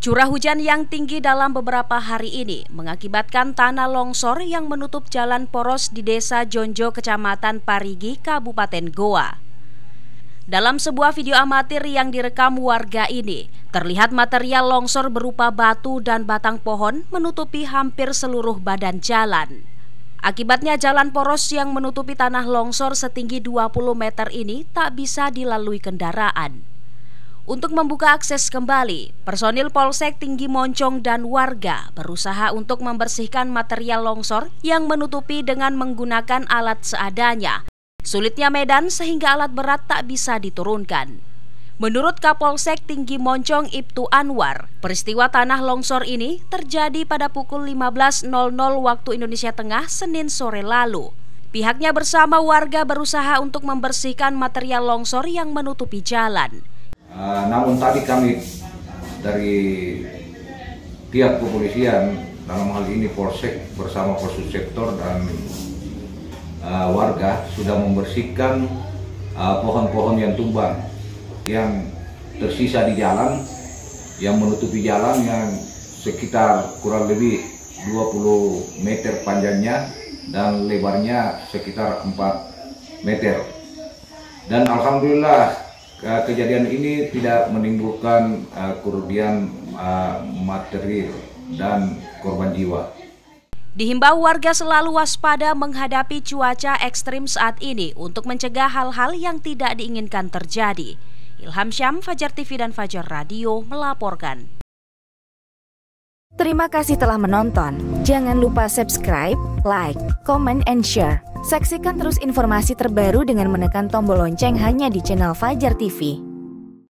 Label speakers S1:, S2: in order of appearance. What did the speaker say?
S1: Curah hujan yang tinggi dalam beberapa hari ini mengakibatkan tanah longsor yang menutup jalan poros di Desa Jonjo, Kecamatan Parigi, Kabupaten Goa. Dalam sebuah video amatir yang direkam warga ini, terlihat material longsor berupa batu dan batang pohon menutupi hampir seluruh badan jalan. Akibatnya jalan poros yang menutupi tanah longsor setinggi 20 meter ini tak bisa dilalui kendaraan. Untuk membuka akses kembali, personil Polsek Tinggi Moncong dan warga berusaha untuk membersihkan material longsor yang menutupi dengan menggunakan alat seadanya. Sulitnya medan sehingga alat berat tak bisa diturunkan. Menurut Kapolsek Tinggi Moncong Ibtu Anwar, peristiwa tanah longsor ini terjadi pada pukul 15.00 waktu Indonesia Tengah Senin sore lalu. Pihaknya bersama warga berusaha untuk membersihkan material longsor yang menutupi jalan.
S2: Uh, namun tadi kami dari pihak kepolisian dalam hal ini Polsek bersama Polsek Sektor dan uh, warga sudah membersihkan ah, pohon-pohon uh, yang tumbang yang tersisa di jalan yang menutupi jalan yang sekitar kurang lebih 20 meter panjangnya dan lebarnya sekitar 4 meter. Dan Alhamdulillah kejadian ini tidak menimbulkan uh, kerugian uh, material dan korban jiwa.
S1: Dihimbau warga selalu waspada menghadapi cuaca ekstrim saat ini untuk mencegah hal-hal yang tidak diinginkan terjadi. Ilham Syam, Fajar TV dan Fajar Radio melaporkan.
S3: Terima kasih telah menonton. Jangan lupa subscribe, like, comment, and share. Saksikan terus informasi terbaru dengan menekan tombol lonceng hanya di channel Fajar TV.